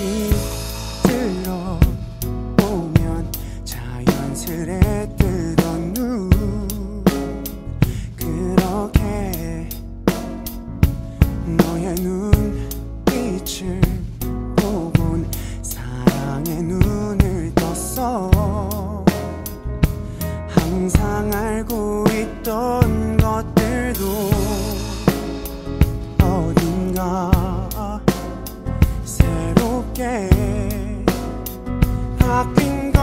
다시 오면 자연스레 뜨던 눈. 그렇게 너의 눈빛을 보곤 사랑의 눈을 떴어. 항상 알고 있던 talking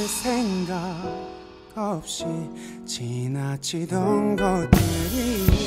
별 생각 없이 지나치던 것들이